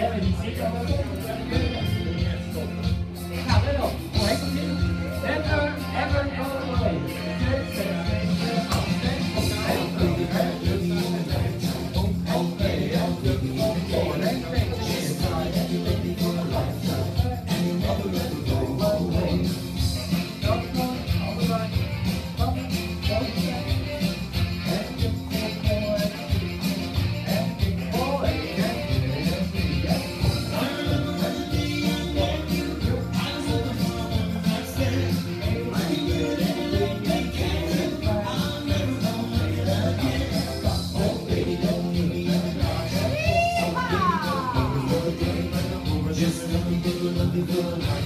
dela, a gente sempre be good.